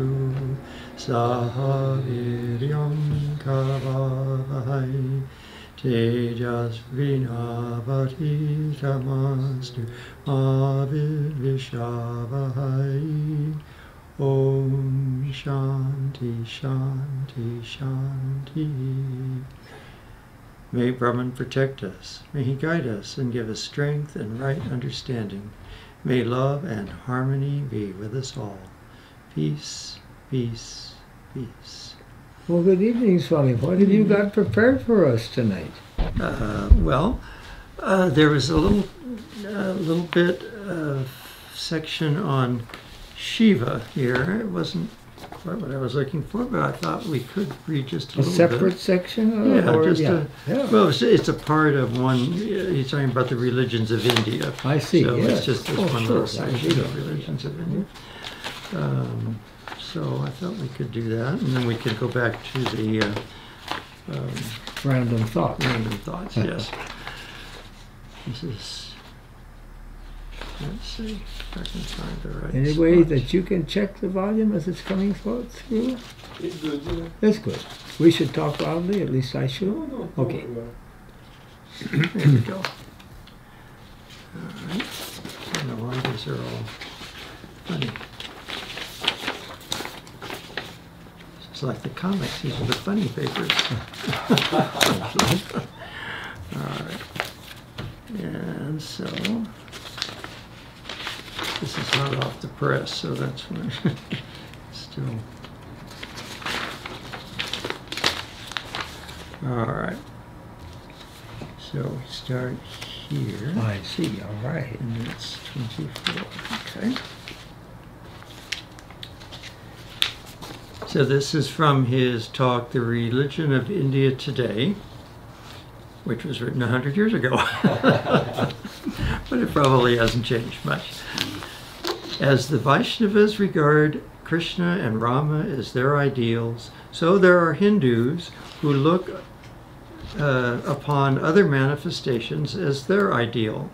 mastu sahaviryam kavavahai tejasvinavadhitamastu avidvishavahai Om Shanti Shanti Shanti. May Brahman protect us. May he guide us and give us strength and right understanding. May love and harmony be with us all. Peace, peace, peace. Well, good evening, Swami. What have you got prepared for us tonight? Uh, well, uh, there was a little, little bit of section on Shiva here. It wasn't quite what I was looking for, but I thought we could read just a, A little separate bit. section? Or, Yeah, or- just yeah. a, yeah. well, it's, it's a part of one. He's talking about the religions of India. I see, So yes. it's just this Oh, one sure, little section of religions of India. Um, so I thought we could do that, and then we could go back to the uh, um, Random thought. random thoughts. Yes. This is. Let's see if I can find the right. Any way spot. that you can check the volume as it's coming thro- through? It's good, yeah. That's good. We should talk loudly, at least I should. No, no, Okay. no, There we go. All right. I don't know why these are all funny. It's like the comics, these are the funny papers. All right. And so, this is hot off the press, so that's why still. All right. So we start here. I see, all right. And it's 24. Okay. So this is from his talk, The Religion of India Today, which was written 100 years ago. but it probably hasn't changed much. As the Vaishnavas regard Krishna and Rama as their ideals, so there are Hindus who look uh, upon other manifestations as their ideal.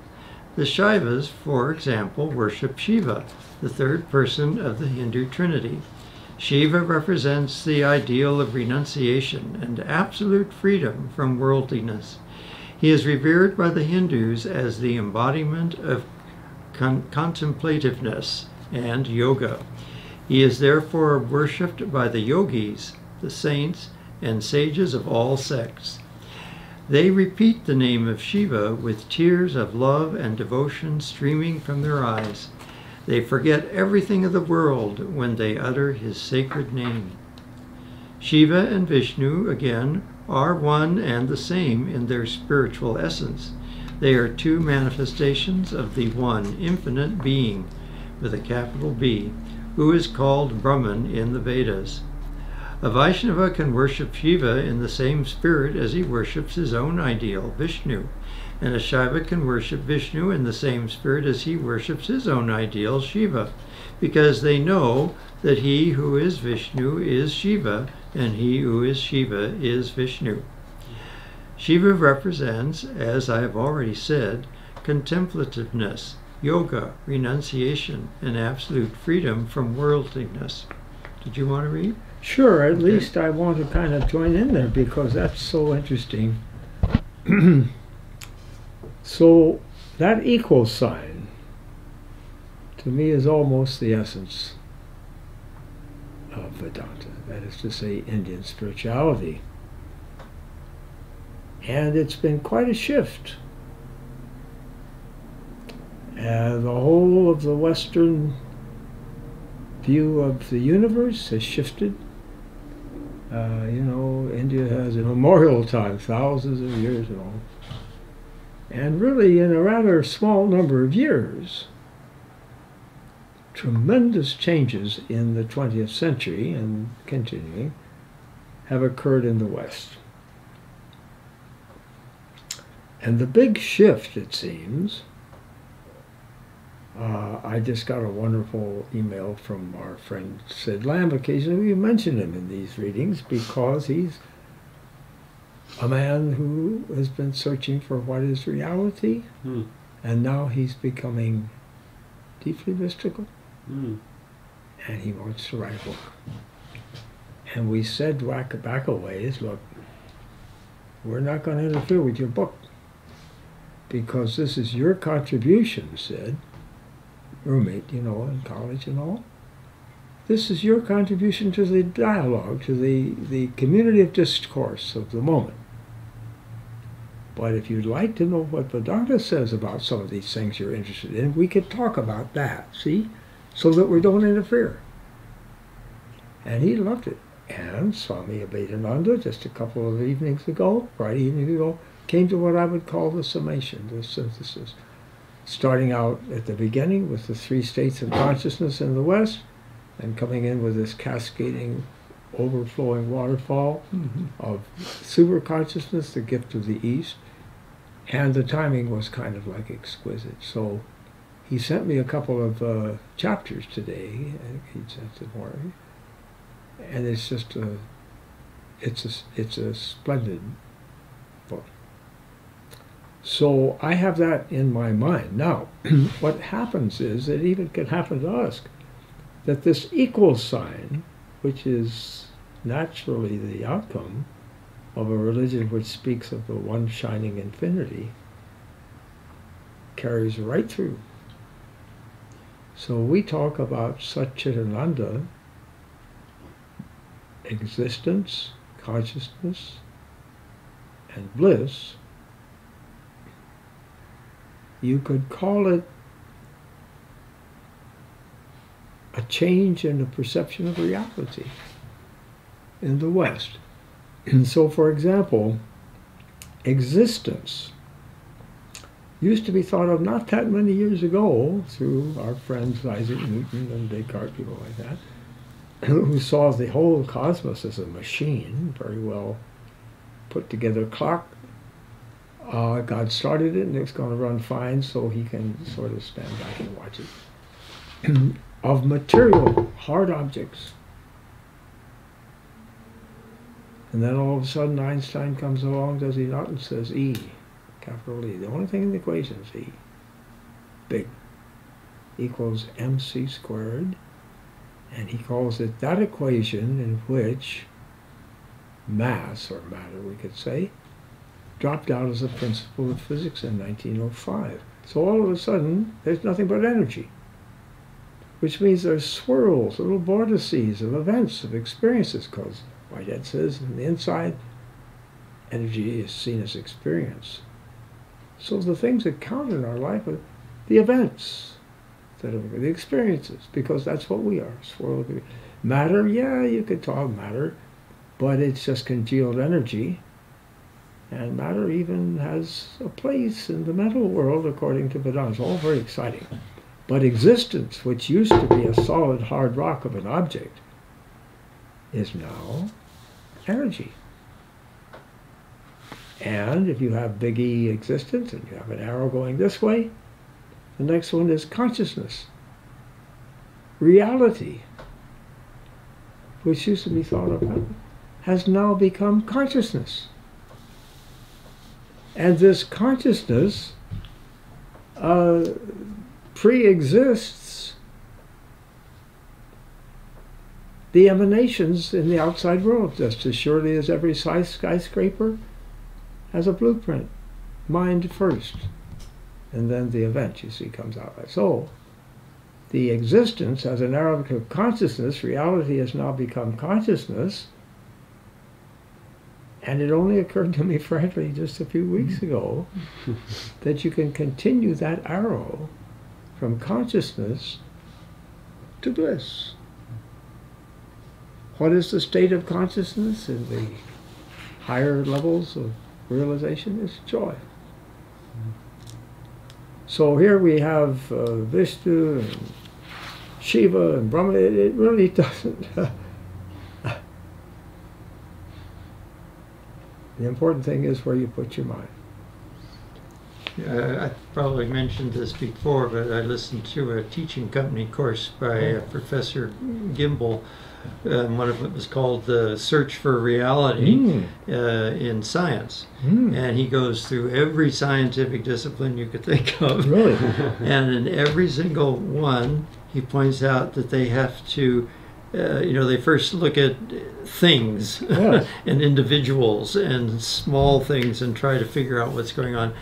The Shaivas, for example, worship Shiva, the third person of the Hindu Trinity. Shiva represents the ideal of renunciation and absolute freedom from worldliness. He is revered by the Hindus as the embodiment of con- contemplativeness and yoga. He is therefore worshipped by the yogis, the saints, and sages of all sects. They repeat the name of Shiva with tears of love and devotion streaming from their eyes. They forget everything of the world when they utter his sacred name. Shiva and Vishnu, again, are one and the same in their spiritual essence. They are two manifestations of the one infinite being, with a capital B, who is called Brahman in the Vedas. A Vaishnava can worship Shiva in the same spirit as he worships his own ideal, Vishnu, and a Shaiva can worship Vishnu in the same spirit as he worships his own ideal, Shiva, because they know that he who is Vishnu is Shiva, and he who is Shiva is Vishnu. Shiva represents, as I have already said, contemplativeness, yoga, renunciation, and absolute freedom from worldliness. Did you want to read? Sure, at Okay. least I want to kind of join in there because that's so interesting. so, that equal sign to me is almost the essence of Vedanta, that is to say, Indian spirituality. And it's been quite a shift. Uh, the whole of the Western view of the universe has shifted. Uh, you know, India has immemorial time, thousands of years and all. And really, in a rather small number of years, tremendous changes in the 20th century and continuing have occurred in the West. And the big shift, it seems, uh, I just got a wonderful email from our friend Sid Lamb. Occasionally we mention him in these readings because he's a man who has been searching for what is reality, Hmm. and now he's becoming deeply mystical. Hmm. and he wants to write a book. And we said back, back a ways, look, we're not going to interfere with your book because this is your contribution, said roommate, you know, in college and all. This is your contribution to the dialogue, to the, the community of discourse of the moment. But if you'd like to know what Vedanta says about some of these things you're interested in, we could talk about that, see? So that we don't interfere. And he loved it. And Swami Abhedananda, just a couple of evenings ago, Friday evening ago, came to what I would call the summation, the synthesis. Starting out at the beginning with the three states of consciousness in the West, and coming in with this cascading, overflowing waterfall Mhm. of super consciousness, the gift of the East. And the timing was kind of like exquisite. So he sent me a couple of uh, chapters today. He sent it morning. And it's just a, it's a, it's a splendid book. So I have that in my mind. Now, what happens is it even can happen to us that this equal sign, which is naturally the outcome of a religion which speaks of the one shining infinity, carries right through. So we talk about Satchitananda, existence, consciousness, and bliss. You could call it a change in the perception of reality in the West. And so, for example, existence used to be thought of not that many years ago through our friends Isaac Newton and Descartes, people like that, who saw the whole cosmos as a machine, very well put together clock. Uh, God started it and it's going to run fine, so he can sort of stand back and watch it. of material, hard objects. And then all of a sudden Einstein comes along, does he not, and says E, capital E. The only thing in the equation is E. Big. Equals mc squared. And he calls it that equation in which mass, or matter we could say, dropped out as a principle of physics in 1905. So all of a sudden, there's nothing but energy which means there's swirls, little vortices of events, of experiences, because Whitehead says in the inside, energy is seen as experience. So the things that count in our life are the events, that are the experiences, because that's what we are. Swirl of matter, yeah, you could talk matter, but it's just congealed energy. And matter even has a place in the mental world, according to Vedanta. It's all very exciting. But existence, which used to be a solid hard rock of an object, is now energy. And if you have big E existence and you have an arrow going this way, the next one is consciousness. Reality, which used to be thought of, has now become consciousness. And this consciousness uh, pre-exists the emanations in the outside world just as surely as every skyscraper has a blueprint mind first and then the event you see comes out like so the existence as an Arabic of consciousness reality has now become consciousness and it only occurred to me frankly just a few weeks mm. ago that you can continue that arrow from consciousness to bliss. What is the state of consciousness in the higher levels of realization? It's joy. So here we have uh, Vishnu and Shiva and Brahma. It, it really doesn't. the important thing is where you put your mind. Uh, I probably mentioned this before, but I listened to a teaching company course by uh, Professor Gimbel. Um, one of it was called The Search for Reality Mm. uh, in Science. Mm. And he goes through every scientific discipline you could think of. Really? and in every single one, he points out that they have to, uh, you know, they first look at things Yes. and individuals and small things and try to figure out what's going on.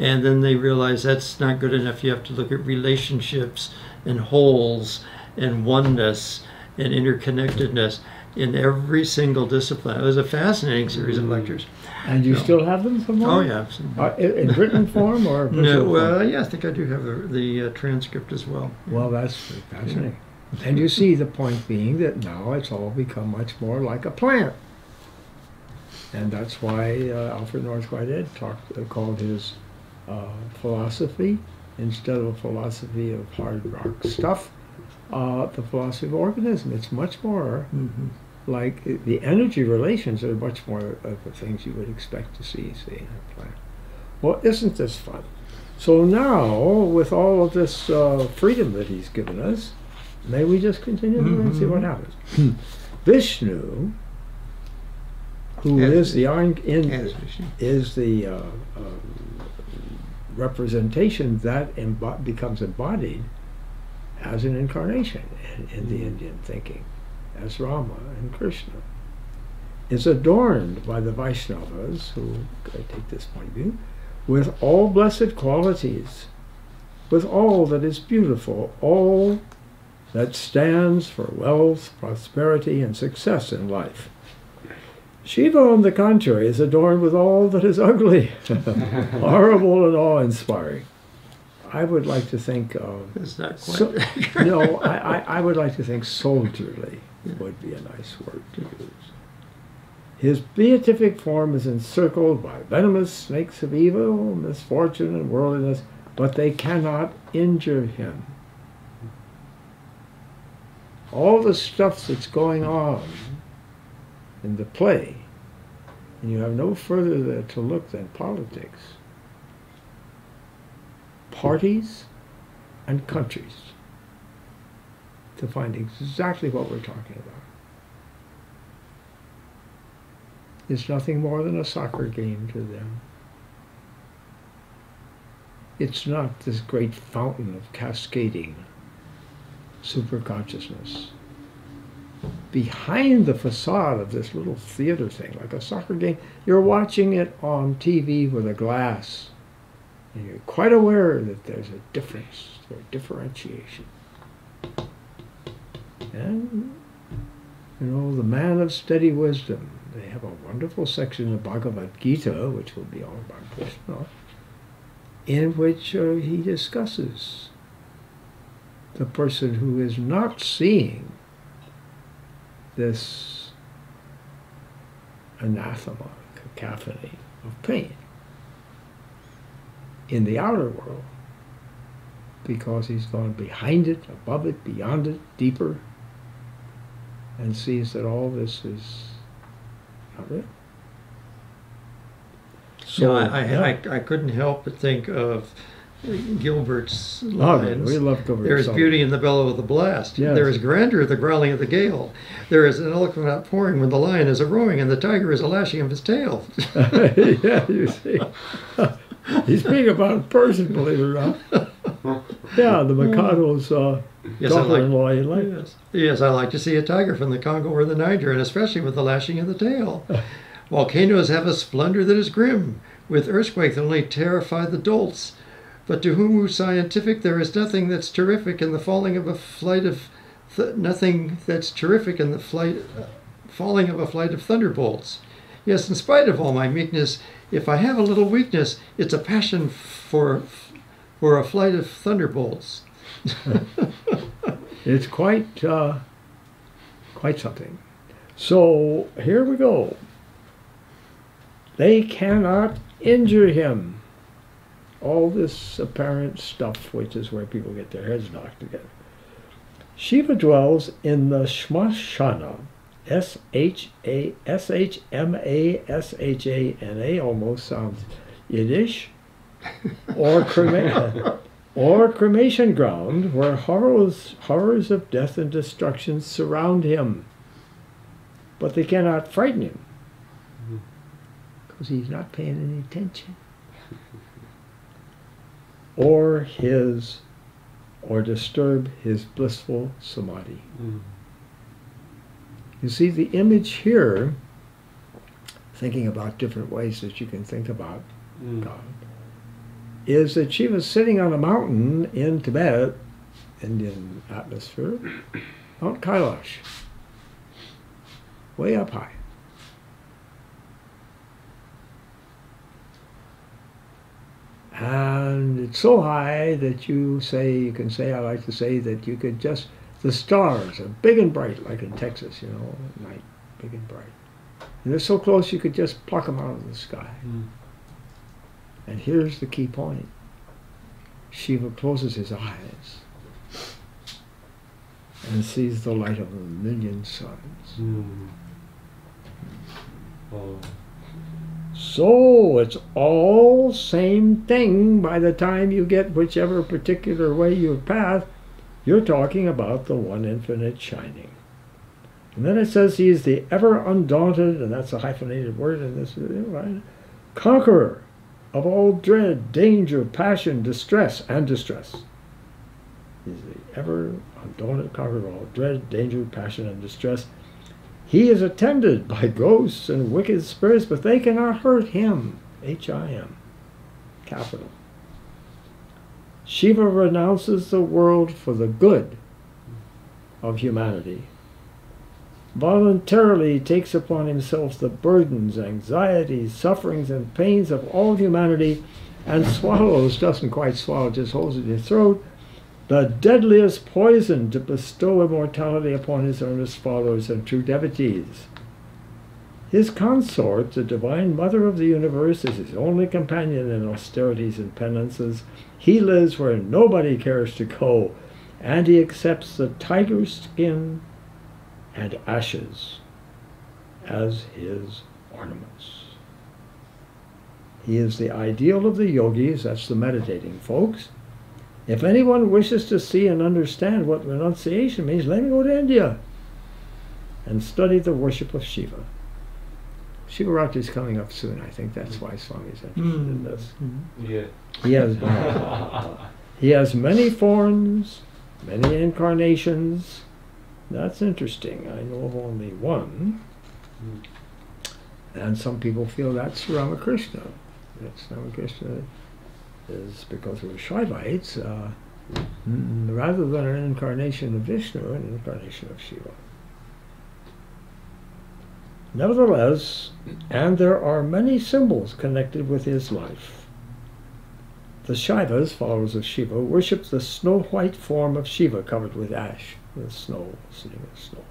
And then they realize that's not good enough. You have to look at relationships and wholes and oneness and interconnectedness in every single discipline. It was a fascinating series of lectures. And you No. still have them somewhere? Oh, yeah. Uh, in, written form or No, well, form? yeah, I think I do have the, the uh, transcript as well. Well, that's fascinating. And you see the point being that now it's all become much more like a plant. And that's why uh, Alfred North Whitehead talked, uh, called his uh, philosophy, instead of a philosophy of hard rock stuff, uh, the philosophy of organism. It's much more Mm-hmm. like the energy relations are much more of the things you would expect to see, see in a plant. Well, isn't this fun? So now, with all of this uh, freedom that he's given us, may we just continue to and see what Mhm. happens. Vishnu, who Yes. is the in, in Yes, is the uh, uh, representation that embo- becomes embodied as an incarnation in, in the Mhm. Indian thinking, as Rama and Krishna. Is adorned by the Vaishnavas, who take this point of view, with all blessed qualities, with all that is beautiful, all that stands for wealth, prosperity, and success in life. Shiva, on the contrary, is adorned with all that is ugly, horrible, and awe-inspiring. I would like to think of It's not quite. So- no. I, I, I would like to think soldierly would be a nice word to use. His beatific form is encircled by venomous snakes of evil, misfortune, and worldliness, but they cannot injure him. All the stuff that's going on in the play, and you have no further there to look than politics, parties, and countries to find exactly what we're talking about. It's nothing more than a soccer game to them. It's not this great fountain of cascading superconsciousness. Behind the facade of this little theater thing, like a soccer game, you're watching it on TV with a glass. And you're quite aware that there's a difference, or differentiation. And, you know, the man of steady wisdom, they have a wonderful section of Bhagavad Gita, which will be all about Krishna, in which uh, he discusses the person who is not seeing this anathema, cacophony of pain in the outer world because he's gone behind it, above it, beyond it, deeper, and sees that all this is not real. So I, I, yeah. I, I couldn't help but think of Gilbert's Oh, lines. we love Gilbert There is Sullivan. beauty in the bellow of the blast. Yes. There is grandeur in the growling of the gale. There is an eloquent outpouring when the lion is a roaring and the tiger is a lashing of his tail. yeah, you see. He's speaking about a person, believe it or not. Yeah, the Mikado's uh, Yes, I like- daughter-in-law. he liked. Yes. yes, I like to see a tiger from the Congo or the Niger, and especially with the lashing of the tail. Volcanoes have a splendor that is grim, with earthquakes that only terrify the dolts. But to whom scientific, there is nothing that's terrific in the falling of a flight of th- nothing that's terrific in the flight uh, falling of a flight of thunderbolts. Yes, in spite of all my meekness, if I have a little weakness, it's a passion for for a flight of thunderbolts. It's quite, uh, quite something. So here we go. They cannot injure him. All this apparent stuff, which is where people get their heads knocked together. Shiva dwells in the Shmashana. S H A S H M A S H A N A almost sounds Yiddish. Or crema- or cremation ground where horrors, horrors of death and destruction surround him. But they cannot frighten him mm-hmm. because he's not paying any attention. Or his or disturb his blissful samadhi. Mm. You see, the image here, thinking about different ways that you can think about Mm. God, is that Shiva's sitting on a mountain in Tibet, Indian atmosphere, Mount Kailash, way up high. And it's so high that you say, you can say, I like to say that you could just, the stars are big and bright, like in Texas, you know, at night, big and bright. And they're so close you could just pluck them out of the sky. Mm. And here's the key point Shiva closes his eyes and sees the light of a million suns. Mm. Oh. So it's all same thing by the time you get whichever particular way you path, you're talking about the one infinite shining. And then it says he is the ever undaunted, and that's a hyphenated word in this, right? Conqueror of all dread, danger, passion, distress, and distress. He's the ever undaunted conqueror of all dread, danger, passion, and distress. He is attended by ghosts and wicked spirits, but they cannot hurt him. H I M. Capital. Shiva renounces the world for the good of humanity. Voluntarily takes upon himself the burdens, anxieties, sufferings, and pains of all humanity and swallows, doesn't quite swallow, just holds it in his throat, the deadliest poison to bestow immortality upon his earnest followers and true devotees. His consort, the Divine Mother of the universe, is his only companion in austerities and penances. He lives where nobody cares to go, and he accepts the tiger skin and ashes as his ornaments. He is the ideal of the yogis, that's the meditating folks. If anyone wishes to see and understand what renunciation means, let me go to India and study the worship of Shiva. Shivaratri is coming up soon. I think that's why Swami is interested in this. Yeah. He has, he has many forms, many incarnations. That's interesting. I know of only one. Mm. And some people feel that's Ramakrishna. That's Ramakrishna is because we're Shaivites, uh, rather than an incarnation of Vishnu, an incarnation of Shiva. Nevertheless, and there are many symbols connected with his life. The Shaivas, followers of Shiva, worship the snow white form of Shiva covered with ash, with snow, sitting in snow,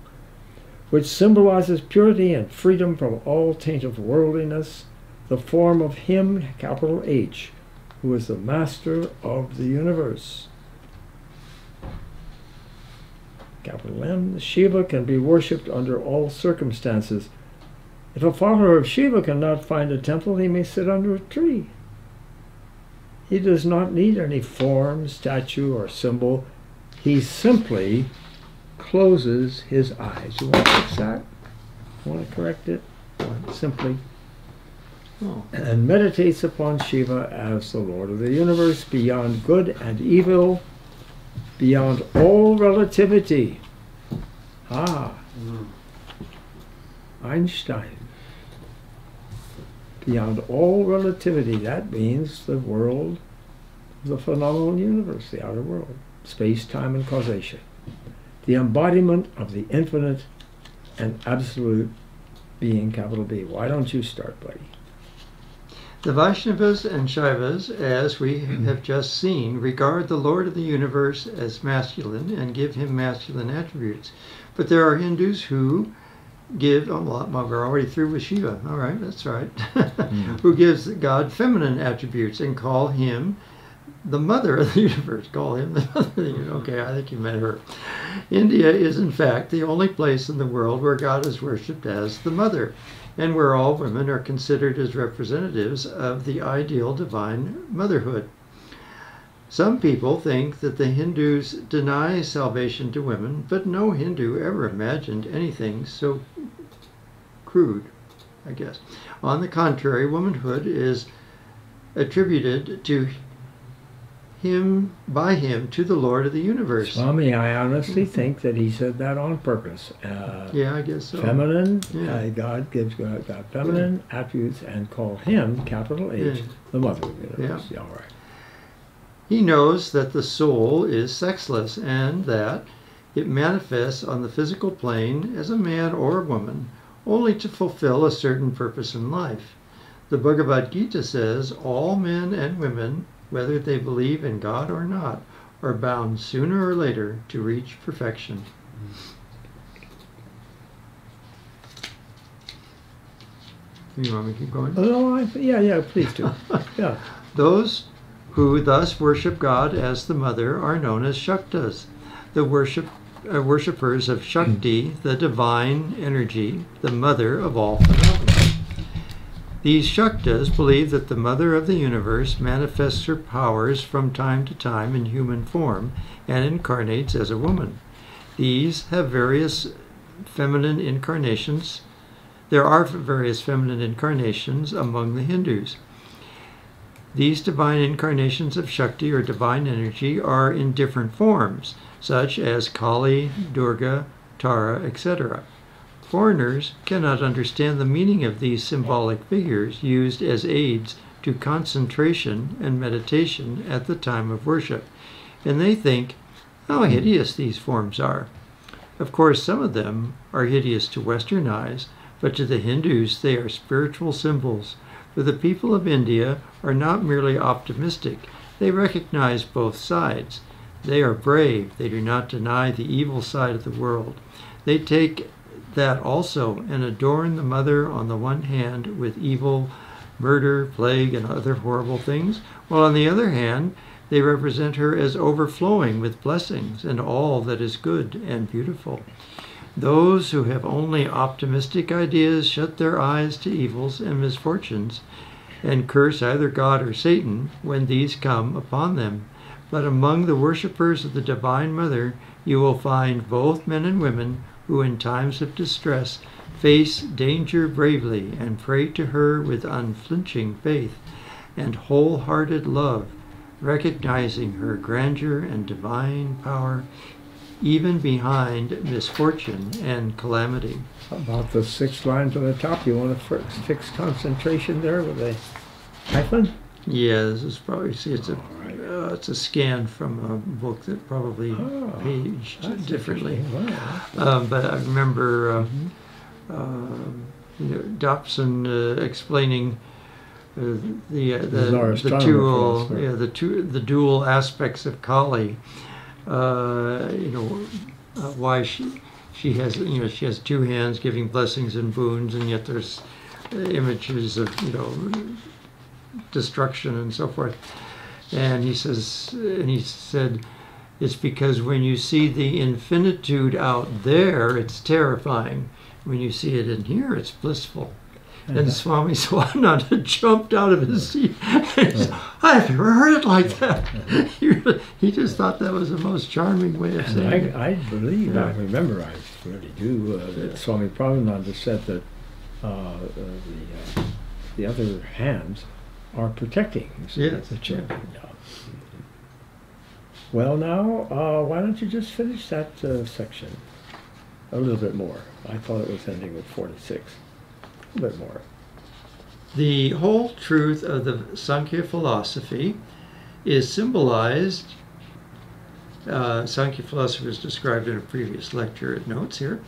which symbolizes purity and freedom from all taint of worldliness, the form of Him, capital H, who is the master of the universe. Capital M, Shiva can be worshipped under all circumstances. If a follower of Shiva cannot find a temple, he may sit under a tree. He does not need any form, statue, or symbol. He simply closes his eyes. You want to fix that? Want to correct it? Simply Oh. and meditates upon Shiva as the Lord of the universe, beyond good and evil, beyond all relativity. Ah, Mm. Einstein. Beyond all relativity, that means the world, the phenomenal universe, the outer world, space, time, and causation. The embodiment of the infinite and absolute being, capital B. Why don't you start, buddy? The Vaishnavas and Shaivas, as we mm-hmm. have just seen, regard the Lord of the universe as masculine and give him masculine attributes. But there are Hindus who give, oh, well, we're already through with Shiva. All right, that's right. who gives God feminine attributes and call him the mother of the universe. Call him the mother of the universe. Mm-hmm. Okay, I think you meant her. India is, in fact, the only place in the world where God is worshipped as the mother and where all women are considered as representatives of the ideal divine motherhood. Some people think that the Hindus deny salvation to women, but no Hindu ever imagined anything so crude, I guess. On the contrary, womanhood is attributed to him by him to the Lord of the universe. Swami, I honestly think that he said that on purpose. Uh, Yeah, I guess so. Feminine, Yeah. uh, God gives God, God feminine attributes and call him, capital H, Yeah. the mother of the universe. Yeah. all right. He knows that the soul is sexless and that it manifests on the physical plane as a man or a woman only to fulfill a certain purpose in life. The Bhagavad Gita says all men and women, whether they believe in God or not, are bound sooner or later to reach perfection. You want me to keep going? Oh, no, I, yeah, yeah, please do. yeah. Those who thus worship God as the mother are known as Shaktas, the worship uh, worshippers of Shakti, the divine energy, the mother of all phenomena. These Shaktas believe that the mother of the universe manifests her powers from time to time in human form and incarnates as a woman. These have various feminine incarnations. There are various feminine incarnations among the Hindus. These divine incarnations of Shakti or divine energy are in different forms, such as Kali, Durga, Tara, etc. Foreigners cannot understand the meaning of these symbolic figures used as aids to concentration and meditation at the time of worship, and they think how hideous these forms are. Of course, some of them are hideous to Western eyes, but to the Hindus they are spiritual symbols. For the people of India are not merely optimistic, they recognize both sides. They are brave, they do not deny the evil side of the world. They take that also and adorn the mother on the one hand with evil, murder, plague, and other horrible things, while on the other hand they represent her as overflowing with blessings and all that is good and beautiful. Those who have only optimistic ideas shut their eyes to evils and misfortunes and curse either God or Satan when these come upon them. But among the worshippers of the Divine Mother, you will find both men and women who, in times of distress, face danger bravely and pray to her with unflinching faith and wholehearted love, recognizing her grandeur and divine power even behind misfortune and calamity. About the six lines on the top, you want to fix, concentration there with a hyphen? Yeah, this is probably see it's a right. uh, it's a scan from a book that probably Oh, paged differently. Wow. Um, but I remember uh, Mhm. um, you know, Dobson uh, explaining uh, the uh, This is our the, the dual yeah the two the dual aspects of Kali. Uh, you know uh, why she she has you know she has two hands giving blessings and boons, and yet there's images of you know destruction and so forth. And he says, and he said, it's because when you see the infinitude out there, it's terrifying. When you see it in here, it's blissful. And Swami Swahananda jumped out of his seat. Said, I've never heard it like that. He just thought that was the most charming way of saying it. I, I believe, I remember, I really do, uh, that Swami Prabhavananda said that uh, uh, the, uh, the other hands are protecting Yes, the. Yeah. Well, now, uh, why don't you just finish that uh, section a little bit more? I thought it was ending with 46. A little bit more. The whole truth of the Sankhya philosophy is symbolized. Uh, Sankhya philosophy is described in a previous lecture at notes here.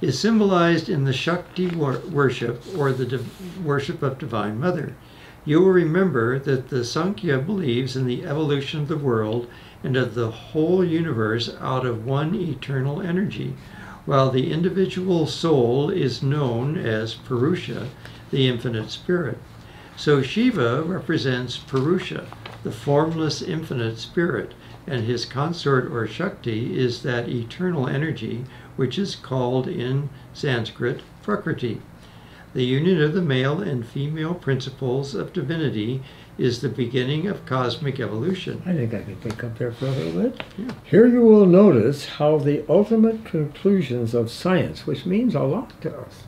Is symbolized in the Shakti wor- worship or the worship of Divine Mother. You will remember that the Sankhya believes in the evolution of the world and of the whole universe out of one eternal energy, while the individual soul is known as Purusha, the infinite spirit. So Shiva represents Purusha, the formless infinite spirit, and his consort or Shakti is that eternal energy which is called in Sanskrit Prakriti. The union of the male and female principles of divinity is the beginning of cosmic evolution. I think I can pick up there for a little bit. Yeah. Here you will notice how the ultimate conclusions of science, which means a lot to us,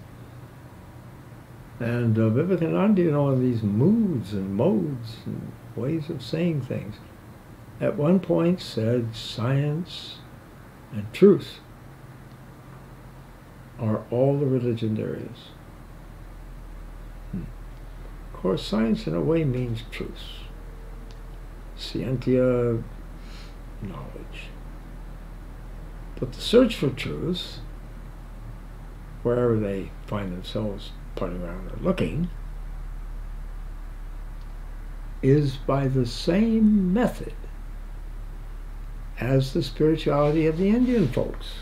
and uh, Vivekananda, you know, these moods and modes and ways of saying things, at one point said science and truth are all the religion there is. Course, science in a way means truth. Scientia, knowledge. But the search for truth, wherever they find themselves putting around or looking, is by the same method as the spirituality of the Indian folks.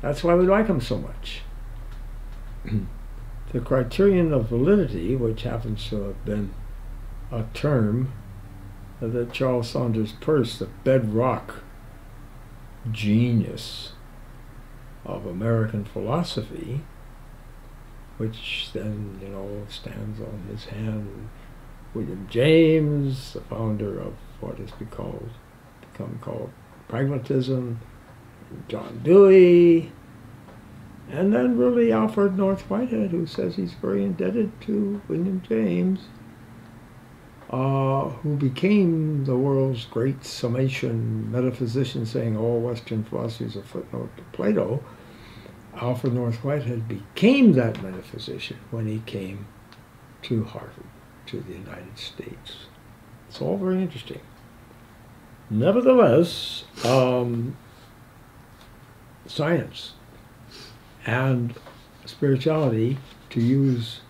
That's why we like them so much. the criterion of validity, which happens to have been a term that Charles Sanders Peirce, the bedrock genius of American philosophy, which then, you know, stands on his hand William James, the founder of what has become, become called pragmatism, John Dewey, and then really Alfred North Whitehead, who says he's very indebted to William James, uh, who became the world's great summation metaphysician, saying all Western philosophy is a footnote to Plato. Alfred North Whitehead became that metaphysician when he came to Harvard to the United States. It's all very interesting. Nevertheless, um, science and spirituality, to use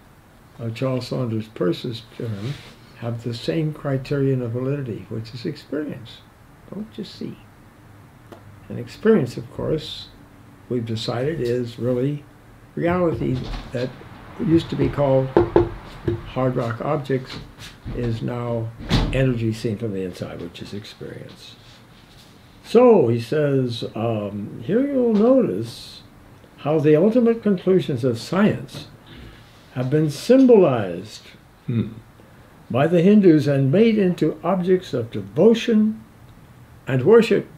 uh, Charles Sanders Peirce's term, have the same criterion of validity, which is experience. Don't just see. And experience, of course, we've decided is really reality that used to be called hard rock objects is now energy seen from the inside, which is experience. So he says, um, here you'll notice how the ultimate conclusions of science have been symbolized hmm, by the Hindus and made into objects of devotion and worship.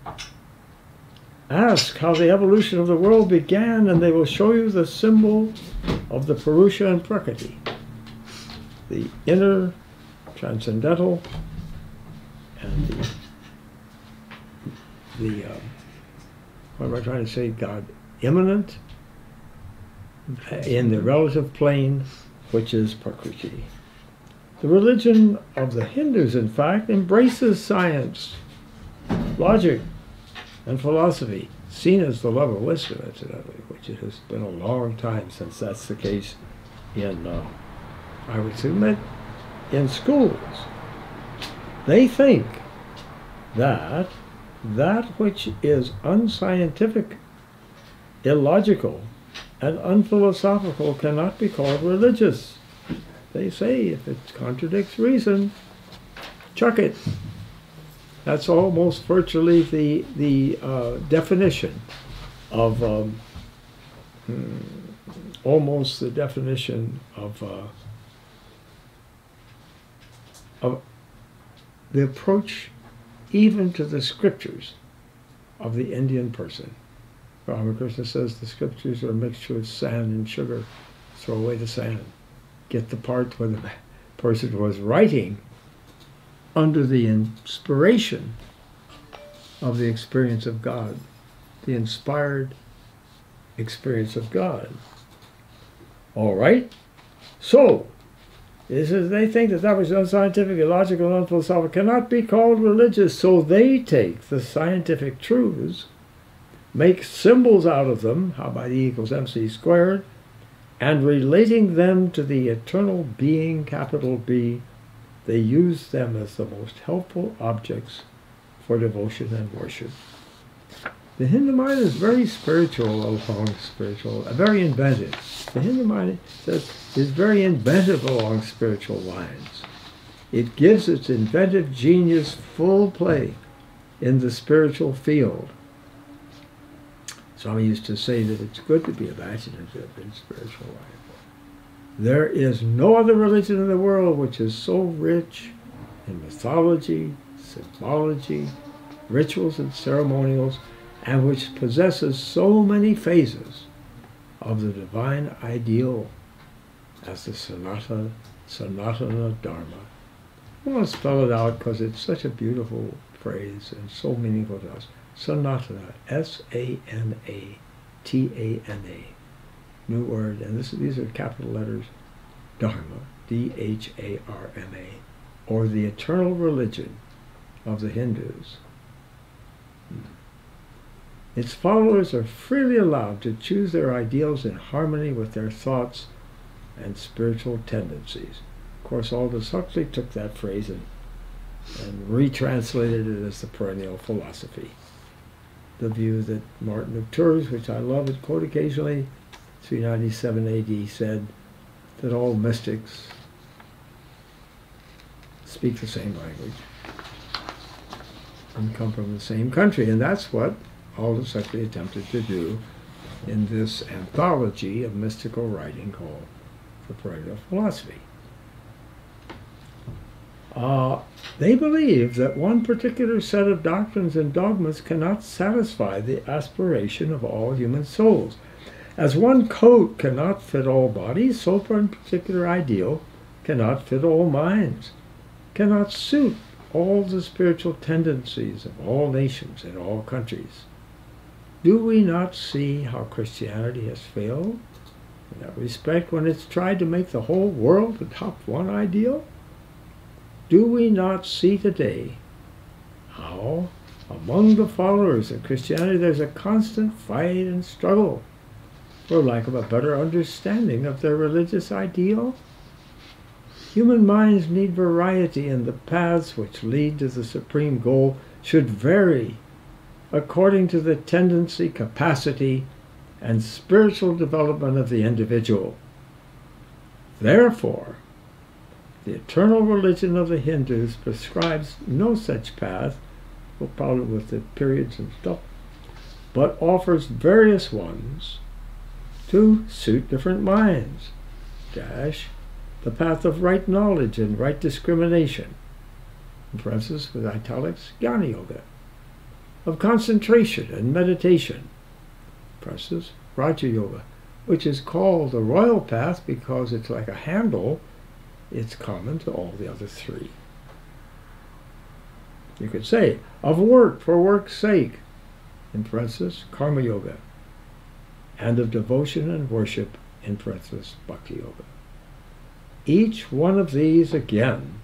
Ask how the evolution of the world began, and they will show you the symbol of the Purusha and Prakriti the inner, transcendental, and the, the uh, what am I trying to say? God immanent in the relative plane, which is Prakriti. The religion of the Hindus, in fact, embraces science, logic, and philosophy, seen as the love of wisdom, incidentally, which it has been a long time since that's the case in uh, I would submit, in schools. They think that that which is unscientific, illogical, and unphilosophical cannot be called religious. They say if it contradicts reason, chuck it. That's almost virtually the the uh, definition of um, hmm, almost the definition of uh, of the approach even to the scriptures of the Indian person. Ramakrishna says the scriptures are a mixture of sand and sugar. Throw away the sand. Get the part where the person was writing under the inspiration of the experience of God, the inspired experience of God. All right? So, it says they think that that is unscientific, illogical, unphilosophical cannot be called religious, so they take the scientific truths, make symbols out of them, how by E equals mc squared, and relating them to the eternal being, capital B, they use them as the most helpful objects for devotion and worship. The Hindu mind is very spiritual along spiritual, uh, very inventive. The Hindu mind says is very inventive along spiritual lines. It gives its inventive genius full play in the spiritual field. Swami used to say that it's good to be imaginative in spiritual life. There is no other religion in the world which is so rich in mythology, symbology, rituals, and ceremonials and which possesses so many phases of the divine ideal as the Sanatana, Sanatana Dharma. I want to spell it out because it's such a beautiful phrase and so meaningful to us. Sanatana, S-A-N-A-T-A-N-A, new word, and this, these are capital letters, Dharma, D-H-A-R-M-A, or the eternal religion of the Hindus. Hmm. Its followers are freely allowed to choose their ideals in harmony with their thoughts and spiritual tendencies. Of course, Aldous Huxley took that phrase and, and retranslated it as the perennial philosophy. The view that Martin of Tours, which I love and quote occasionally, 397 AD, said that all mystics speak the same language and come from the same country. And that's what Aldous Huxley attempted to do in this anthology of mystical writing called The Perennial Philosophy. Uh, they believe that one particular set of doctrines and dogmas cannot satisfy the aspiration of all human souls. As one coat cannot fit all bodies, so one particular ideal cannot fit all minds, cannot suit all the spiritual tendencies of all nations and all countries. Do we not see how Christianity has failed in that respect when it's tried to make the whole world adopt one ideal? Do we not see today how among the followers of Christianity there's a constant fight and struggle for lack of a better understanding of their religious ideal? Human minds need variety, and the paths which lead to the supreme goal should vary according to the tendency, capacity, and spiritual development of the individual. Therefore, the eternal religion of the Hindus prescribes no such path, well, probably with the periods and stuff, but offers various ones to suit different minds. Dash, the path of right knowledge and right discrimination. In parentheses with italics, Jnana Yoga of concentration and meditation. Presses Raja Yoga, which is called the royal path because it's like a handle. It's common to all the other three. You could say, of work for work's sake, in parenthesis, Karma Yoga, and of devotion and worship, in parenthesis, Bhakti Yoga. Each one of these, again,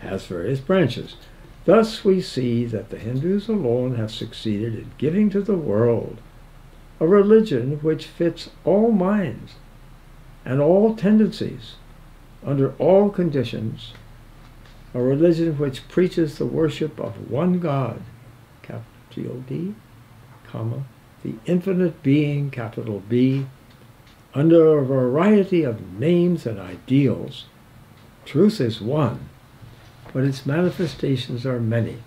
has various branches. Thus we see that the Hindus alone have succeeded in giving to the world a religion which fits all minds and all tendencies under all conditions, a religion which preaches the worship of one God, capital G-O-D, comma, the infinite being, capital B, under a variety of names and ideals. Truth is one, but its manifestations are many.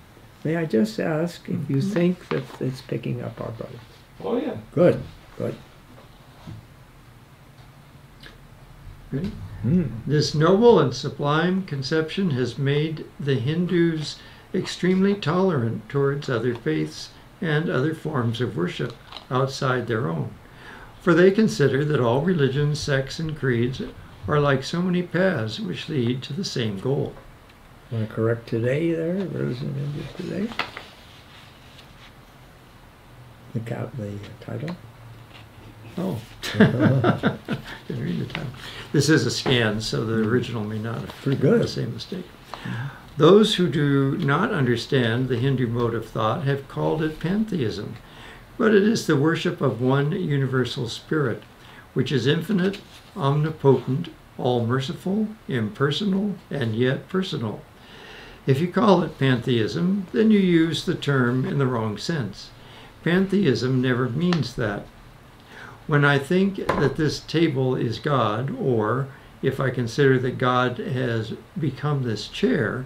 May I just ask if you Mhm. think that it's picking up our brother? Oh, yeah. Good, good. Ready? Hmm. This noble and sublime conception has made the Hindus extremely tolerant towards other faiths and other forms of worship outside their own. For they consider that all religions, sects, and creeds are like so many paths which lead to the same goal. Want to correct today there, religion in India today? The the title? Oh. Didn't read the title. This is a scan, so the mm-hmm. original may not have Pretty made the same mistake. Those who do not understand the Hindu mode of thought have called it pantheism, but it is the worship of one universal spirit, which is infinite, omnipotent, all merciful, impersonal, and yet personal. If you call it pantheism, then you use the term in the wrong sense. Pantheism never means that. When I think that this table is God, or if I consider that God has become this chair,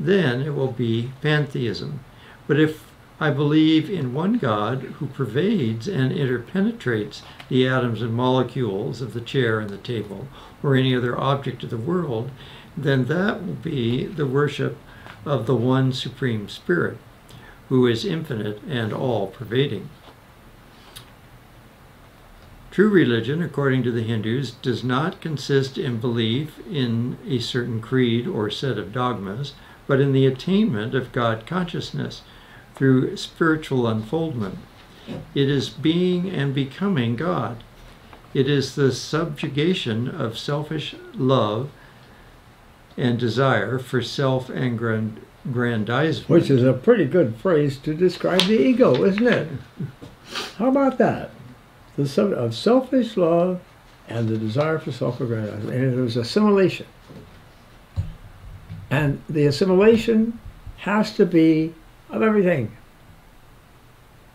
then it will be pantheism. But if I believe in one God who pervades and interpenetrates the atoms and molecules of the chair and the table, or any other object of the world, then that will be the worship of the one Supreme Spirit, who is infinite and all pervading. True religion, according to the Hindus, does not consist in belief in a certain creed or set of dogmas, but in the attainment of God consciousness through spiritual unfoldment. It is being and becoming God. It is the subjugation of selfish love and desire for self and aggrandizement. Which is a pretty good phrase to describe the ego, isn't it? How about that? The sub of selfish love and the desire for self-aggrandizement. And it was assimilation. And the assimilation has to be of everything.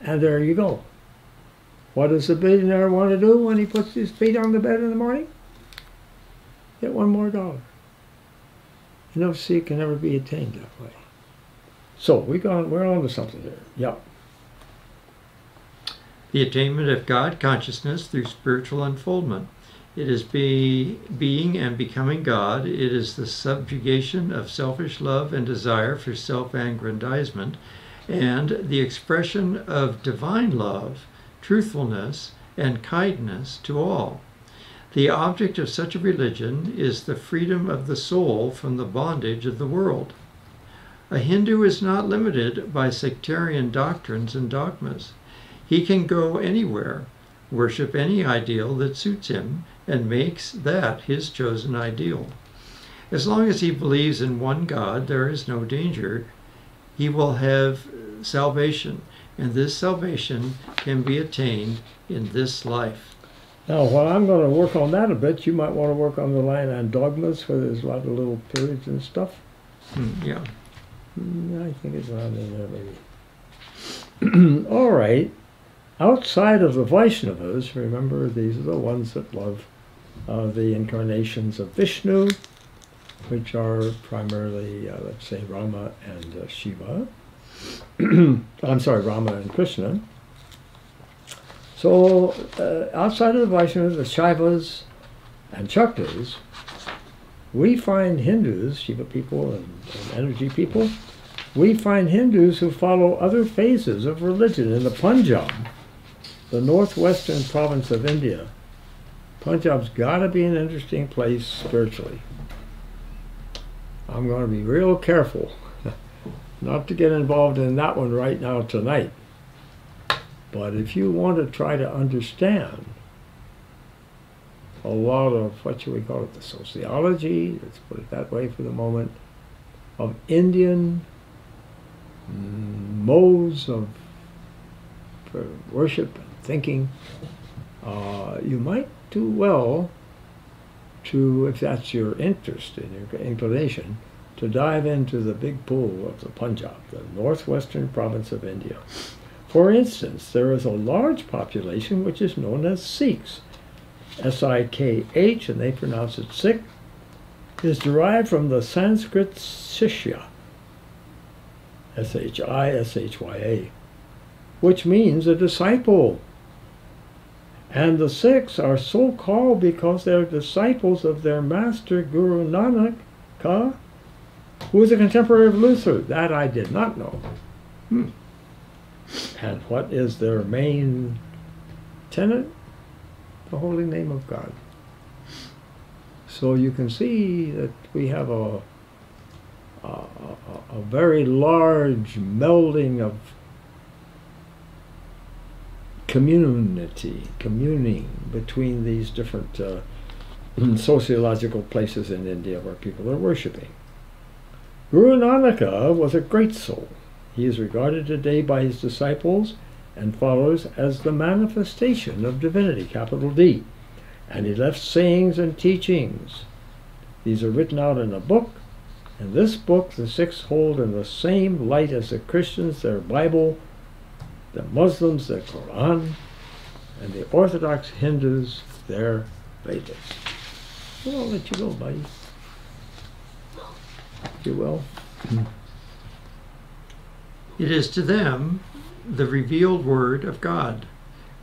And there you go. What does the billionaire want to do when he puts his feet on the bed in the morning? Get one more dollar. No it can never be attained that way. So we got we're on to something here. Yep. The attainment of God consciousness through spiritual unfoldment. It is be, being and becoming God. It is the subjugation of selfish love and desire for self aggrandizement, and the expression of divine love, truthfulness, and kindness to all. The object of such a religion is the freedom of the soul from the bondage of the world. A Hindu is not limited by sectarian doctrines and dogmas. He can go anywhere, worship any ideal that suits him, and makes that his chosen ideal. As long as he believes in one God, there is no danger. He will have salvation, and this salvation can be attained in this life. Now, while I'm going to work on that a bit, you might want to work on the line on dogmas, where there's a lot of little periods and stuff. Hmm, yeah. Mm, I think it's around in there, maybe. All right. Outside of the Vaishnavas, remember these are the ones that love uh, the incarnations of Vishnu, which are primarily, uh, let's say, Rama and uh, Shiva. I'm sorry, Rama and Krishna. So, uh, outside of the Vaishnavas, the Shaivas and Shaktas, we find Hindus, Shiva people and, and energy people, we find Hindus who follow other phases of religion in the Punjab, the northwestern province of India. Punjab's got to be an interesting place spiritually. I'm going to be real careful not to get involved in that one right now tonight. But if you want to try to understand a lot of, what should we call it, the sociology, let's put it that way for the moment, of Indian modes of uh, worship and thinking, uh, you might do well to, if that's your interest and your inclination, to dive into the big pool of the Punjab, the northwestern province of India. For instance, there is a large population which is known as Sikhs. S-I-K-H, and they pronounce it Sikh, is derived from the Sanskrit Shishya, S-H-I-S-H-Y-A, which means a disciple. And the Sikhs are so called because they're disciples of their master Guru Nanak, who was a contemporary of Luther. That I did not know. Hmm. And what is their main tenet? The holy name of God. So you can see that we have a, a, a very large melding of community, communing between these different uh, sociological places in India where people are worshipping. Guru Nanak was a great soul. He is regarded today by his disciples and followers as the manifestation of divinity, capital D. And he left sayings and teachings. These are written out in a book. In this book, the Sikhs hold in the same light as the Christians their Bible, the Muslims their Quran, and the Orthodox Hindus their Vedas. Well, I'll let you go, buddy. You will. It is to them the revealed word of God.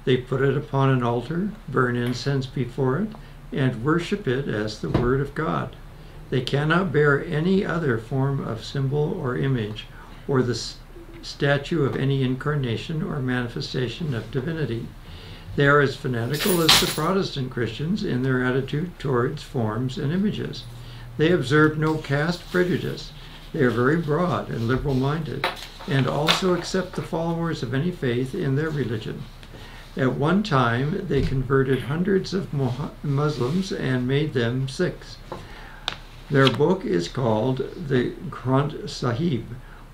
They put it upon an altar, burn incense before it, and worship it as the word of God. They cannot bear any other form of symbol or image, or the statue of any incarnation or manifestation of divinity. They are as fanatical as the Protestant Christians in their attitude towards forms and images. They observe no caste prejudice. They are very broad and liberal minded, and also accept the followers of any faith in their religion. At one time, they converted hundreds of Muslims and made them Sikhs. Their book is called the Granth Sahib,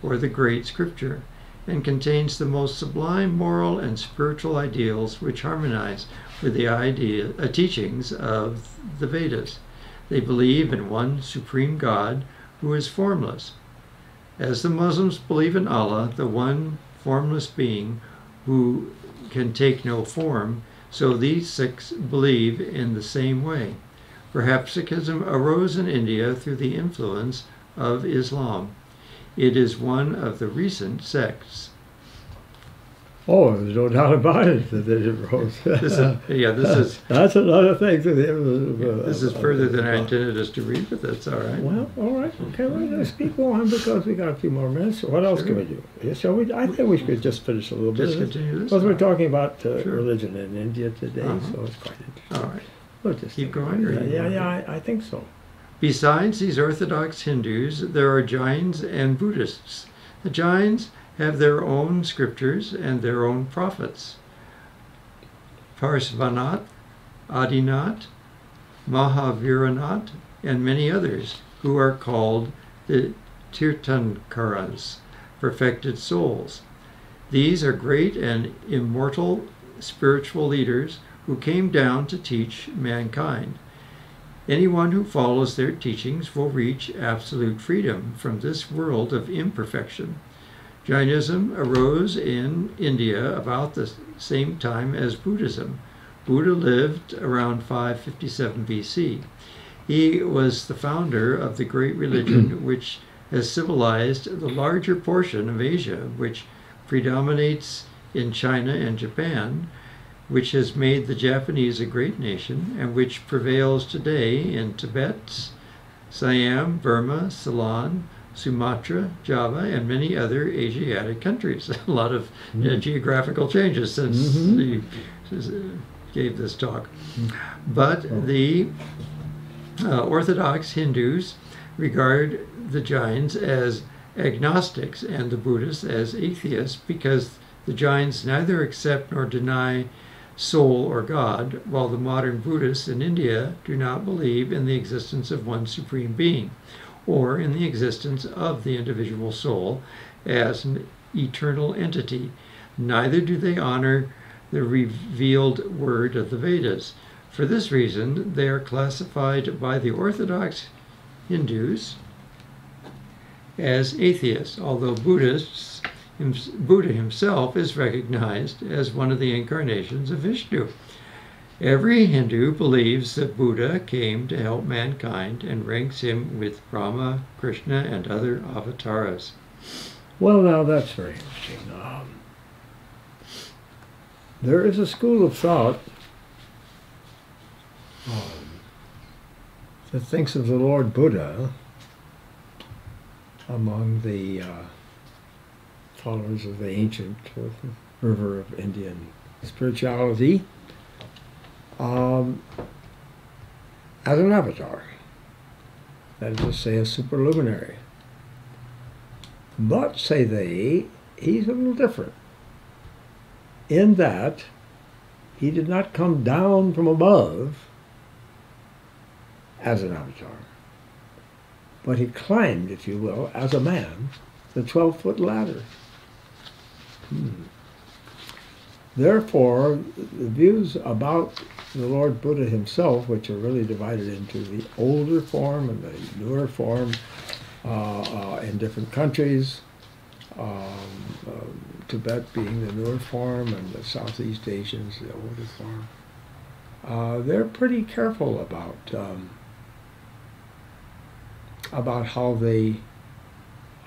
or the Great Scripture, and contains the most sublime moral and spiritual ideals which harmonize with the idea, uh, teachings of the Vedas. They believe in one supreme God who is formless. As the Muslims believe in Allah, the one formless being who can take no form, so these Sikhs believe in the same way. Perhaps Sikhism arose in India through the influence of Islam. It is one of the recent sects. Oh, there's no doubt about it that it this is, yeah, this is that's another thing. The, uh, this is further than I intended us to read, but that's all right. Well, all right. Okay, we're going to speak on because we got a few more minutes. What else sure. can we do? Yeah, shall we? I think we should just finish a little just bit. Just continue this. Because we're talking about uh, sure. religion in India today, uh-huh. so it's quite interesting. All right. We'll just keep going. Yeah, yeah, yeah I, I think so. Besides these Orthodox Hindus, there are Jains and Buddhists. The Jains have their own scriptures and their own prophets. Parsvanath, Adinath, Mahaviranath, and many others who are called the Tirthankaras, perfected souls. These are great and immortal spiritual leaders who came down to teach mankind. Anyone who follows their teachings will reach absolute freedom from this world of imperfection. Jainism arose in India about the same time as Buddhism. Buddha lived around 557 BC. He was the founder of the great religion which has civilized the larger portion of Asia, which predominates in China and Japan, which has made the Japanese a great nation, and which prevails today in Tibet, Siam, Burma, Ceylon, Sumatra, Java, and many other Asiatic countries. A lot of mm-hmm. uh, geographical changes since mm-hmm. he uh, gave this talk. But oh. the uh, Orthodox Hindus regard the Jains as agnostics and the Buddhists as atheists because the Jains neither accept nor deny soul or God, while the modern Buddhists in India do not believe in the existence of one supreme being or in the existence of the individual soul as an eternal entity. Neither do they honor the revealed word of the Vedas. For this reason, they are classified by the Orthodox Hindus as atheists, although Buddhists, Buddha himself is recognized as one of the incarnations of Vishnu. Every Hindu believes that Buddha came to help mankind and ranks him with Rama, Krishna, and other avatars. Well, now that's very interesting. Um, there is a school of thought um, that thinks of the Lord Buddha among the uh, followers of the ancient river of Indian spirituality um, as an avatar. That is to say, a superluminary. But, say they, he's a little different in that he did not come down from above as an avatar, but he climbed, if you will, as a man, the 12 foot ladder. Therefore, the views about the Lord Buddha himself, which are really divided into the older form and the newer form uh, uh, in different countries, um, uh, Tibet being the newer form and the Southeast Asians the older form. Uh, they're pretty careful about um, about how they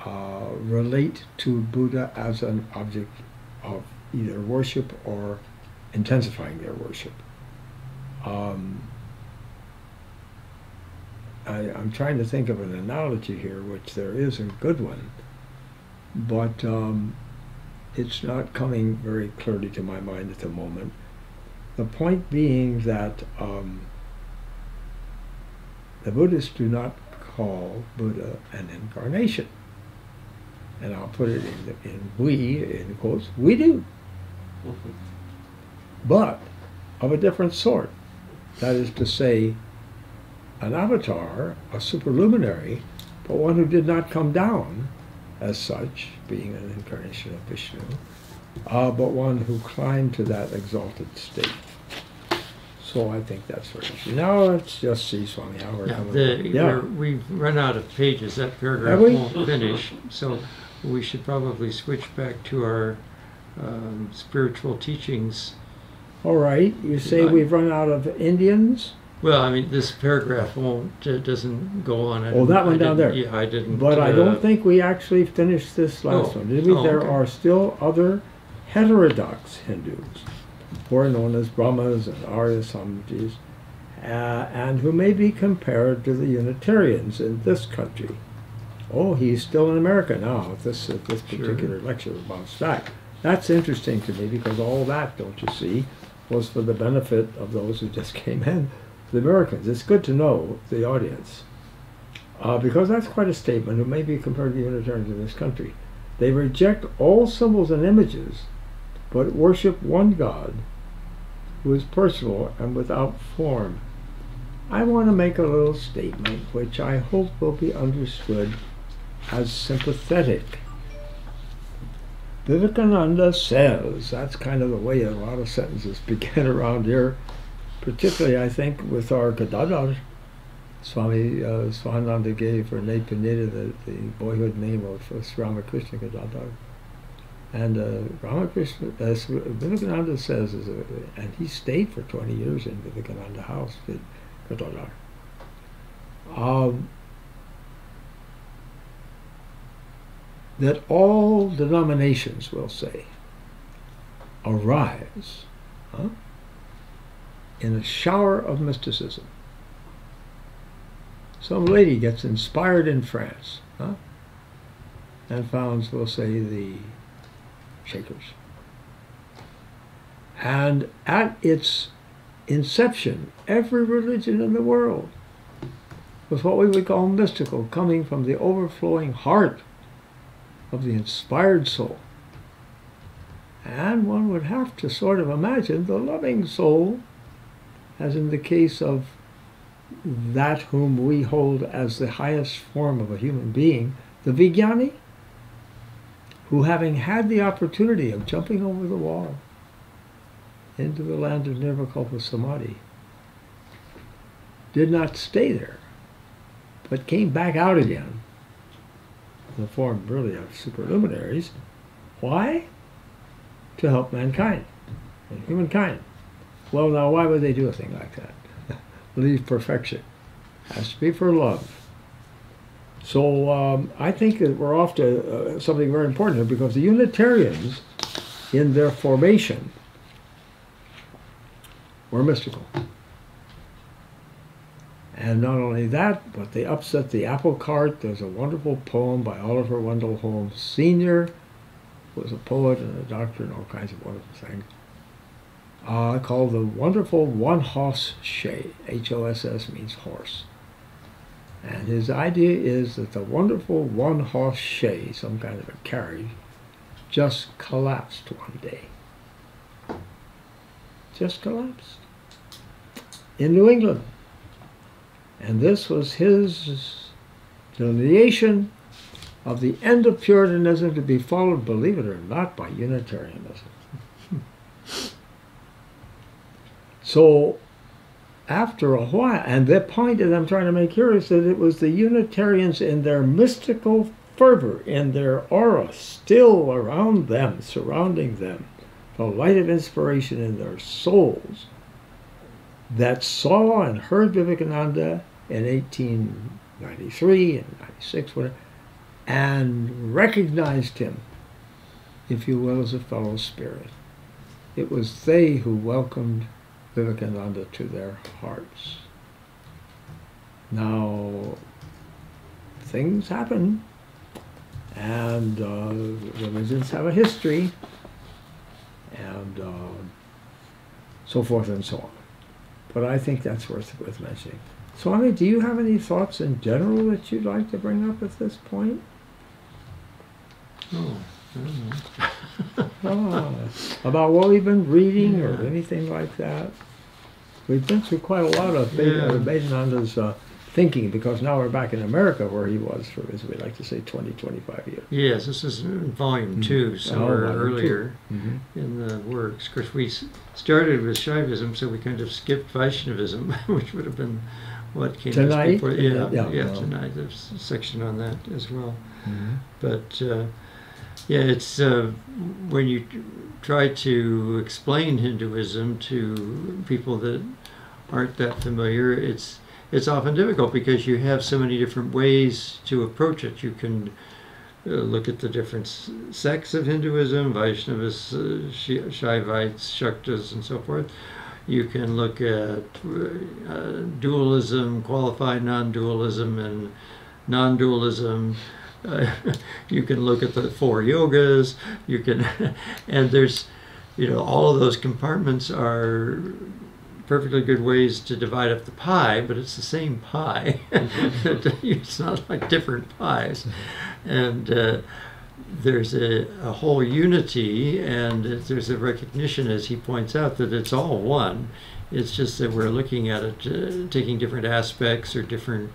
uh, relate to Buddha as an object of either worship or intensifying their worship. Um, I, am trying to think of an analogy here, which there is a good one, but um, it's not coming very clearly to my mind at the moment. The point being that um, the Buddhists do not call Buddha an incarnation. And I'll put it in, the, in we, in quotes, we do. But of a different sort. That is to say, an avatar, a superluminary, but one who did not come down as such, being an incarnation of Vishnu, uh, but one who climbed to that exalted state. So I think that's very interesting. Now let's just see, Swami, how we're Yeah, coming. the, yeah. we're- we've run out of pages. That paragraph Have we? won't finish, so we should probably switch back to our um, spiritual teachings. All right. You say Goodbye. we've run out of Indians, Well, I mean, this paragraph won't, uh, doesn't go on. I Oh, that one I down there. Yeah, I didn't. but I uh, don't think we actually finished this last Oh. one, did we? Oh, there okay. are still other heterodox Hindus, who are known as Brahmas and Arya Samajis, uh, and who may be compared to the Unitarians in this country. Oh, he's still in America now. If this if this Sure. particular lecture bounced back, that's interesting to me because all that, don't you see, was for the benefit of those who just came in, the Americans. It's good to know the audience. Uh, because that's quite a statement who may be compared to Unitarians in this country. They reject all symbols and images, but worship one God who is personal and without form. I want to make a little statement which I hope will be understood as sympathetic. Vivekananda says, that's kind of the way a lot of sentences begin around here, particularly I think with our Gadadhar. Swami uh, Swahananda gave Rene Pineda the, the boyhood name of uh, Ramakrishna Gadadhar. And uh, Ramakrishna, uh, Vivekananda says, is a, and he stayed for 20 years in Vivekananda House, did Gadadhar. Um, that all denominations will say arise huh, in a shower of mysticism. Some lady gets inspired in France huh, and founds, we'll say, the Shakers. And at its inception, every religion in the world was what we would call mystical, coming from the overflowing heart of the inspired soul. And one would have to sort of imagine the loving soul, as in the case of that whom we hold as the highest form of a human being, the Vijnani, who having had the opportunity of jumping over the wall into the land of Nirvikalpa Samadhi, did not stay there, but came back out again in the form really of superluminaries. Why? To help mankind and humankind. Well, now, why would they do a thing like that? Leave perfection. Has to be for love. So um, I think that we're off to uh, something very important here because the Unitarians, in their formation, were mystical. And not only that, but they upset the apple cart. There's a wonderful poem by Oliver Wendell Holmes Sr., who was a poet and a doctor and all kinds of wonderful things, uh, called The Wonderful One Hoss Shay. H O S S means horse. And his idea is that the wonderful one horse shay, some kind of a carriage, just collapsed one day. Just collapsed. In New England. And this was his delineation of the end of Puritanism to be followed, believe it or not, by Unitarianism. so, after a while, and the point that I'm trying to make here is that it was the Unitarians in their mystical fervor, in their aura still around them, surrounding them, the light of inspiration in their souls, that saw and heard Vivekananda in 1893 and 96, whatever, and recognized him, if you will, as a fellow spirit. It was they who welcomed Vivekananda to their hearts. Now, things happen, and uh, religions have a history, and uh, so forth and so on. But I think that's worth, worth mentioning. Swami, do you have any thoughts in general that you'd like to bring up at this point? Oh, I don't know. Ah, about what we've been reading or anything like that. We've been through quite a lot of Yeah. uh, uh, thinking because now we're back in America where he was for, as we like to say, 20, 25 years. Yes, this is volume Mhm. two, so Oh, we're two. earlier Mm-hmm. in the works. Of course, we started with Shaivism, so we kind of skipped Vaishnavism, which would have been what came just Tonight? before. Yeah, Yeah, yeah, well. tonight. There's a section on that as well. Mm-hmm. But uh, yeah, it's uh, when you try to explain Hinduism to people that aren't that familiar, it's it's often difficult because you have so many different ways to approach it. You can uh, look at the different sects of Hinduism, Vaishnavas, uh, Shaivites, Shaktas, and so forth. You can look at uh, dualism, qualified non-dualism, and non-dualism. Uh, you can look at the four yogas. You can, and there's, you know, all of those compartments are perfectly good ways to divide up the pie, but it's the same pie. it's not like different pies, and. Uh, there's a, a whole unity and there's a recognition, as he points out, that it's all one. It's just that we're looking at it, uh, taking different aspects or different.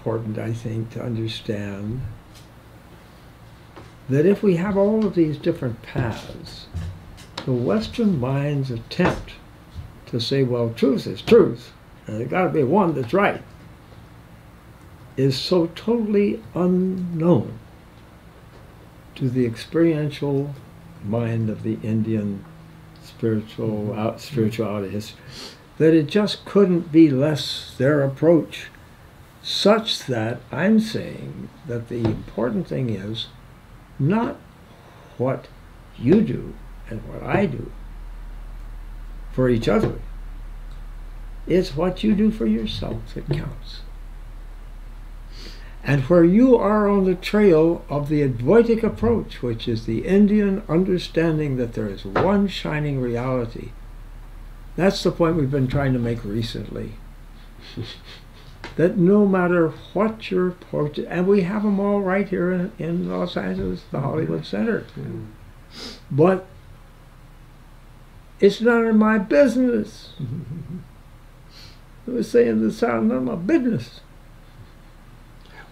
Important, I think, to understand that if we have all of these different paths, the Western mind's attempt to say, well, truth is truth, and there's got to be one that's right, is so totally unknown to the experiential mind of the Indian spiritual mm-hmm. out, spirituality that it just couldn't be less their approach such that I'm saying that the important thing is not what you do and what I do for each other. It's what you do for yourself that counts. And where you are on the trail of the Advaitic approach, which is the Indian understanding that there is one shining reality, that's the point we've been trying to make recently that no matter what your portrait, and we have them all right here in, in Los Angeles, the Hollywood Center. But it's none of my business. I was saying this out, none of my business.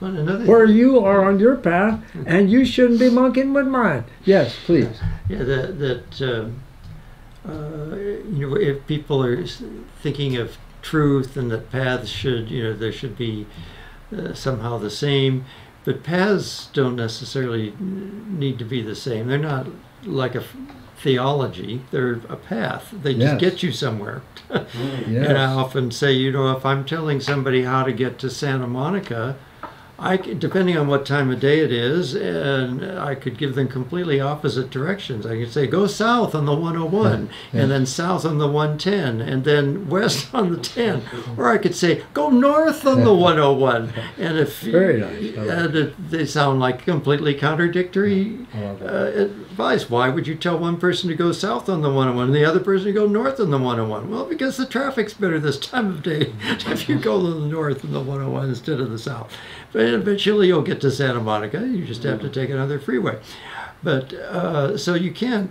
well, another Where you are on your path, and you shouldn't be monkeying with mine. Yes, please. Yeah, that that um, uh, you know, if people are thinking of truth and that paths should, you know, there should be uh, somehow the same, but paths don't necessarily need to be the same. They're not like a theology; they're a path. They just Yes. get you somewhere. Yes. And I often say, you know, if I'm telling somebody how to get to Santa Monica, I depending on what time of day it is, and I could give them completely opposite directions. I could say, go south on the 101, Yeah. and then south on the 110, and then west on the 10. Or I could say, go north on the 101. And if Very nice. And it, they sound like completely contradictory uh, advice. Why would you tell one person to go south on the 101 and the other person to go north on the 101? Well, because the traffic's better this time of day if you go to the north on the 101 instead of the south. But eventually you'll get to Santa Monica. You just have to take another freeway. But uh, so you can't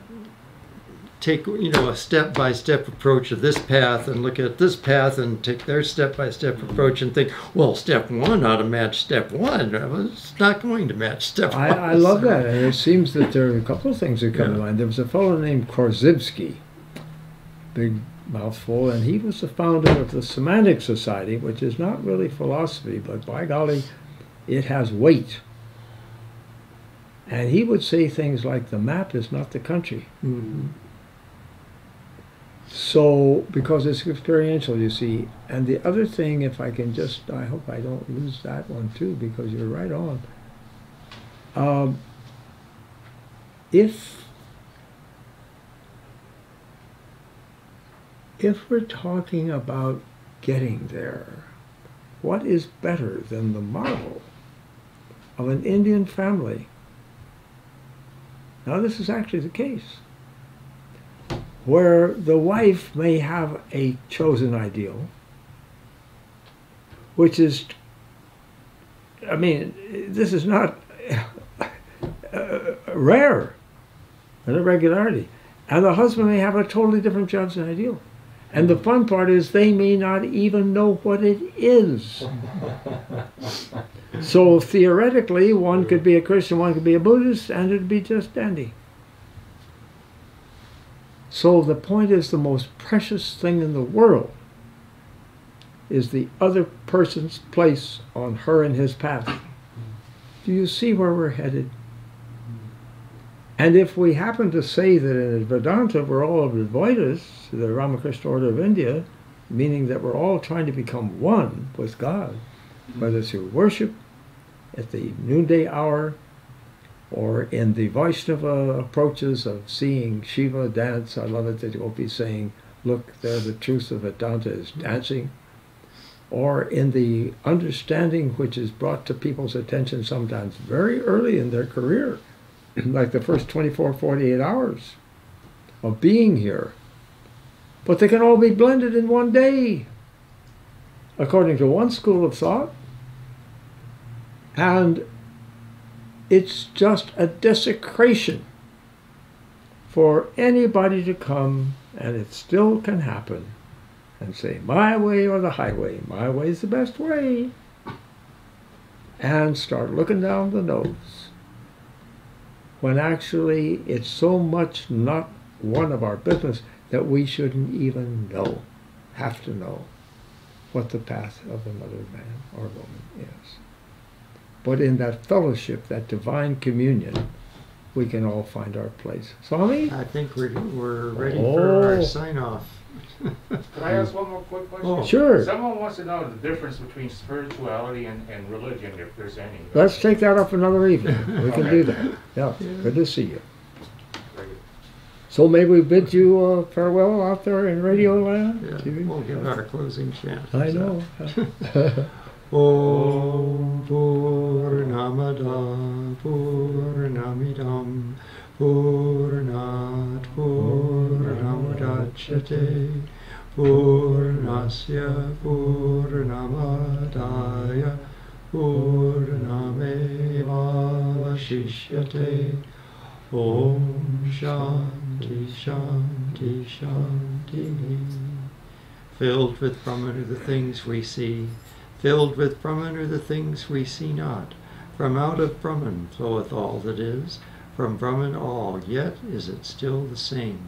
take you know a step by step approach of this path and look at this path and take their step by step approach and think, well, step one ought to match step one. Well, It's not going to match step I, one. I love that. And it seems that there are a couple of things that come to mind. There was a fellow named Korzybski, big mouthful, and he was the founder of the Semantic Society, which is not really philosophy, but by golly, it has weight. And he would say things like, the map is not the country. Mhm. So, because it's experiential, you see. And the other thing, if I can just, I hope I don't lose that one too, because you're right on. Um, if if we're talking about getting there, what is better than the model of an Indian family? Now, this is actually the case where the wife may have a chosen ideal, which is, I mean, this is not uh, rare, an irregularity. And the husband may have a totally different chosen ideal. And the fun part is they may not even know what it is. so theoretically, one could be a Christian, one could be a Buddhist, and it'd be just dandy. So the point is the most precious thing in the world is the other person's place on her and his path. Do you see where we're headed? And if we happen to say that in Vedanta we're all Advaitas, the Ramakrishna order of India, meaning that we're all trying to become one with God, whether through worship at the noonday hour or in the Vaishnava approaches of seeing Shiva dance. I love it that you'll be saying, look, there the truth of Vedanta is dancing. Or in the understanding which is brought to people's attention sometimes very early in their career, like the first 24, 48 hours of being here. But they can all be blended in one day, according to one school of thought. And it's just a desecration for anybody to come, and it still can happen, and say, My way or the highway, my way's the best way, and start looking down the nose. When actually it's so much not one of our business that we shouldn't even know, have to know, what the path of another man or woman is. But in that fellowship, that divine communion, we can all find our place. Swami? I think we're, we're ready for oh. our Oh. sign off. Could I ask one more quick question? Oh. Sure. Someone wants to know the difference between spirituality and, and religion, if there's any. Let's take that up another evening. We can do that. Yeah, Yeah. good to see you. So may we bid you uh, farewell out there in Radio Land? Yeah, TV? we'll give our closing chant. I know. Om Purnamada Purnamidam Purnat Purnamudachyate Purnasya Purnamadaya Purnamevavashishyate Om Shanti Shanti Shanti Filled with Brahman are the things we see, filled with Brahman are the things we see not. From out of Brahman floweth all that is, from Brahman all, yet is it still the same.